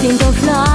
single of